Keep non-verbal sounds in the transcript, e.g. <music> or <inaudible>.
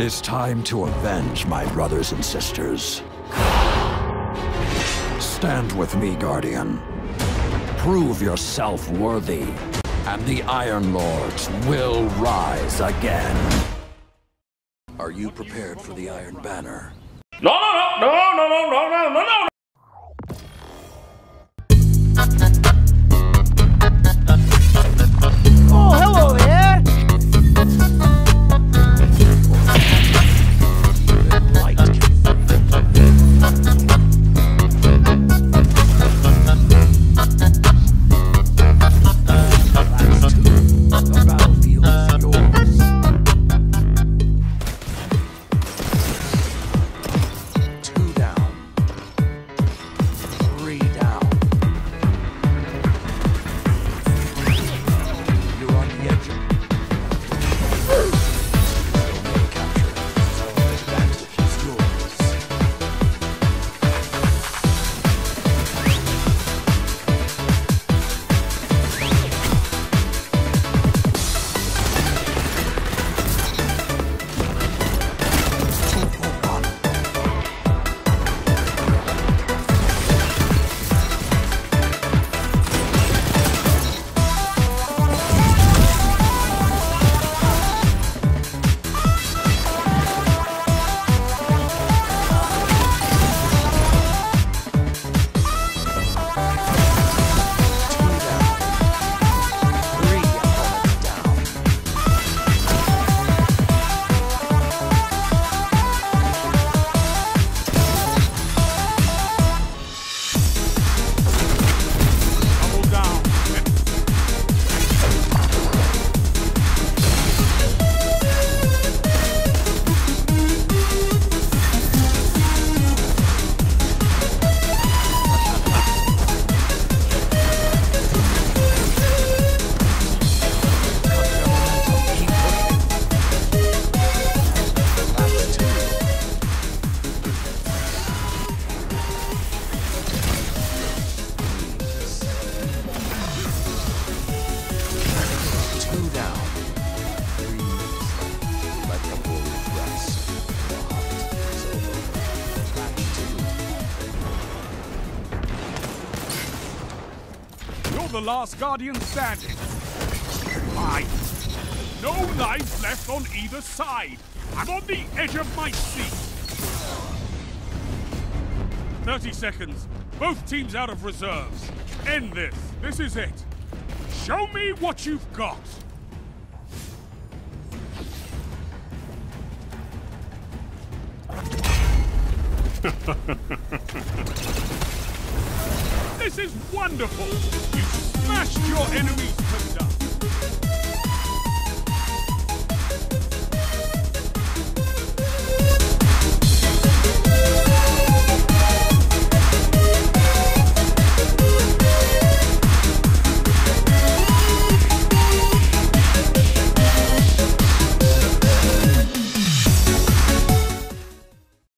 It is time to avenge my brothers and sisters. Stand with me, Guardian. Prove yourself worthy, and the Iron Lords will rise again. Are you prepared for the Iron Banner? No, no, no, no, no, no, no, no, no, Oh, the last Guardian standing. Fine. No lives left on either side. I'm on the edge of my seat. 30 seconds. Both teams out of reserves. End this. This is it. Show me what you've got. <laughs> This is wonderful! You smashed your enemies to dust!